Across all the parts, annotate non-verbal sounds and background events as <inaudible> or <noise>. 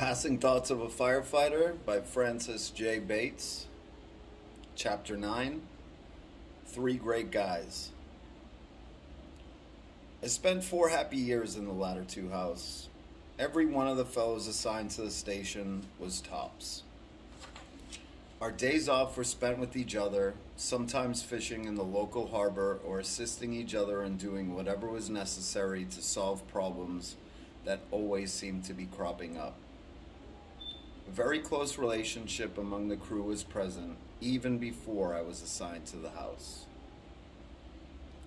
Passing Thoughts of a Firefighter by Francis J. Bates. Chapter 9 Three Great Guys. I spent four happy years in the Ladder two house. Every one of the fellows assigned to the station was tops. Our days off were spent with each other, sometimes fishing in the local harbor or assisting each other in doing whatever was necessary to solve problems that always seemed to be cropping up. Very close relationship among the crew was present even before I was assigned to the house.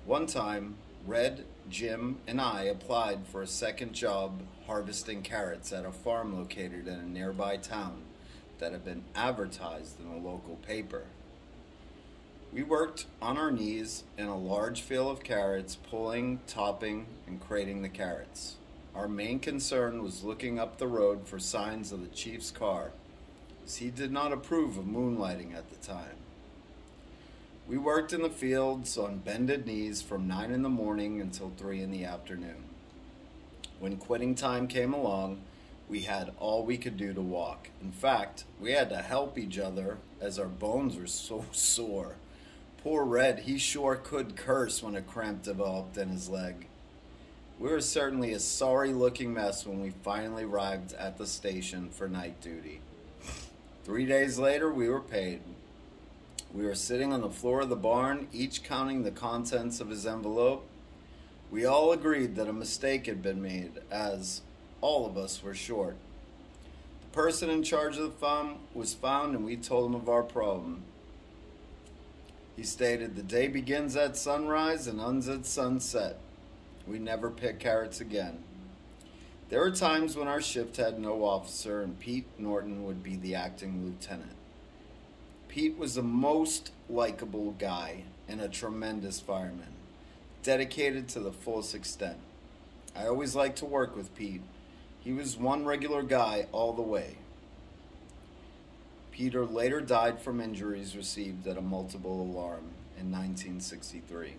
One time, Red, Jim, and I applied for a second job harvesting carrots at a farm located in a nearby town that had been advertised in a local paper. We worked on our knees in a large field of carrots, pulling, topping, and crating the carrots. Our main concern was looking up the road for signs of the chief's car, as he did not approve of moonlighting at the time. We worked in the fields on bended knees from 9 in the morning until 3 in the afternoon. When quitting time came along, we had all we could do to walk. In fact, we had to help each other as our bones were so <laughs> sore. Poor Red, he sure could curse when a cramp developed in his leg. We were certainly a sorry looking mess when we finally arrived at the station for night duty. Three days later, we were paid. We were sitting on the floor of the barn, each counting the contents of his envelope. We all agreed that a mistake had been made, as all of us were short. The person in charge of the farm was found, and we told him of our problem. He stated, The day begins at sunrise and ends at sunset. We never picked carrots again. There were times when our shift had no officer, and Pete Norton would be the acting lieutenant. Pete was the most likable guy and a tremendous fireman, dedicated to the fullest extent. I always liked to work with Pete. He was one regular guy all the way. Peter later died from injuries received at a multiple alarm in 1963.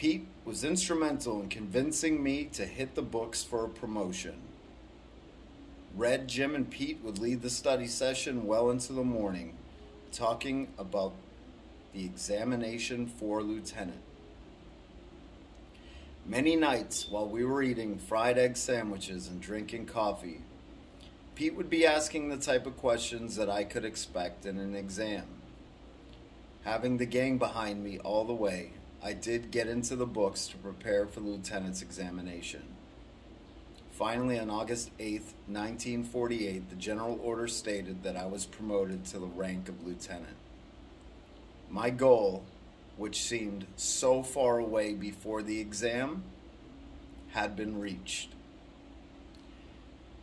Pete was instrumental in convincing me to hit the books for a promotion. Red, Jim, and Pete would lead the study session well into the morning, talking about the examination for lieutenant. Many nights while we were eating fried egg sandwiches and drinking coffee, Pete would be asking the type of questions that I could expect in an exam. Having the gang behind me all the way, I did get into the books to prepare for the lieutenant's examination. Finally, on August 8, 1948, the general order stated that I was promoted to the rank of lieutenant. My goal, which seemed so far away before the exam, had been reached.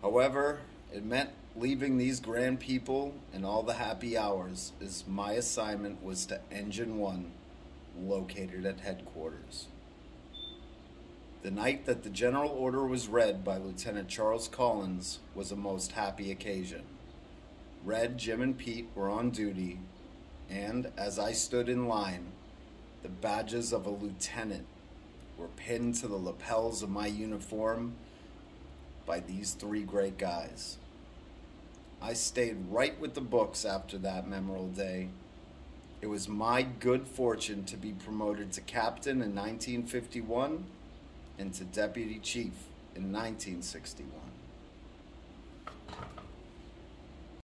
However, it meant leaving these grand people and all the happy hours, as my assignment was to Engine 1 located at headquarters. The night that the general order was read by Lieutenant Charles Collins was a most happy occasion. Red, Jim, and Pete were on duty, and as I stood in line, the badges of a lieutenant were pinned to the lapels of my uniform by these three great guys. I stayed right with the books after that memorable day it was my good fortune to be promoted to captain in 1951 and to deputy chief in 1961.